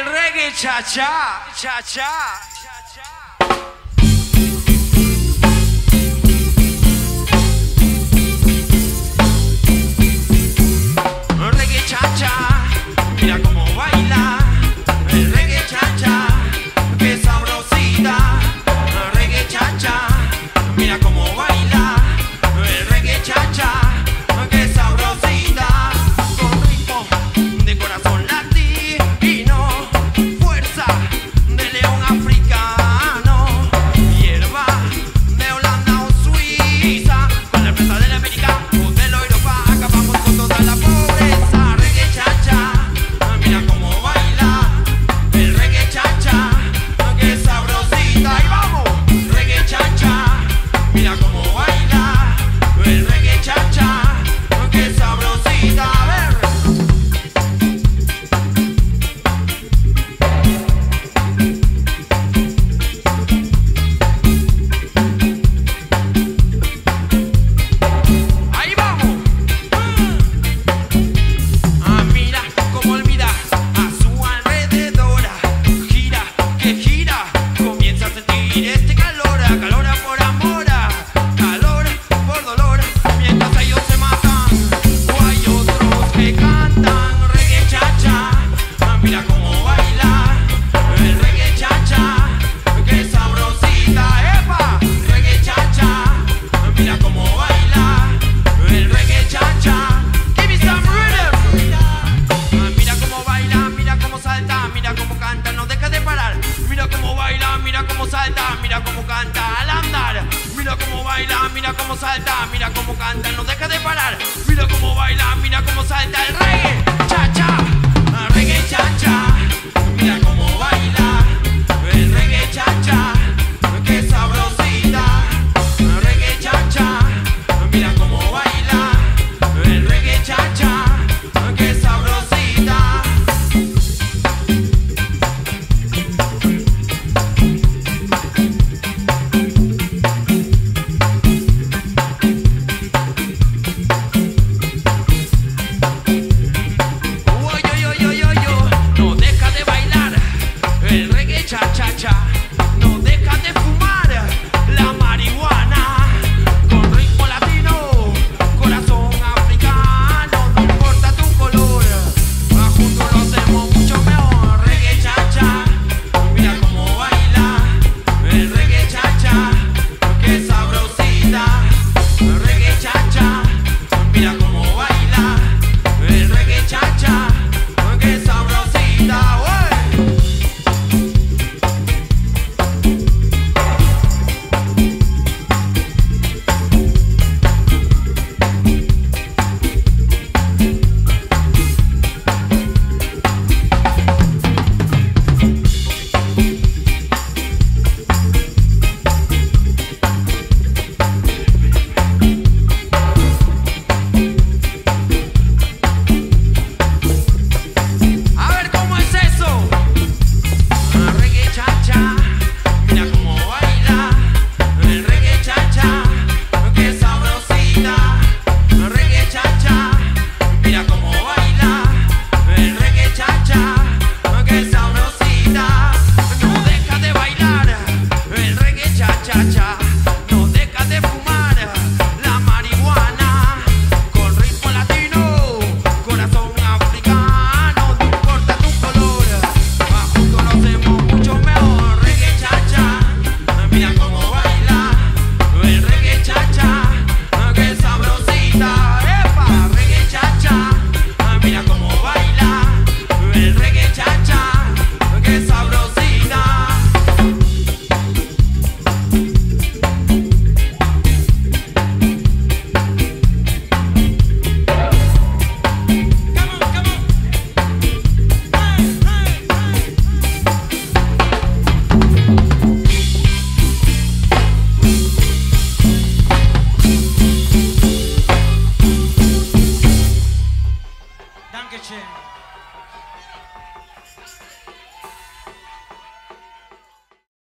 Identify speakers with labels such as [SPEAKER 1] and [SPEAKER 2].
[SPEAKER 1] el reggae cha cha cha cha cha cha. vamos a saltar, mira cómo canta, no deja de parar, mira cómo baila, mira kitchen.